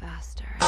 faster.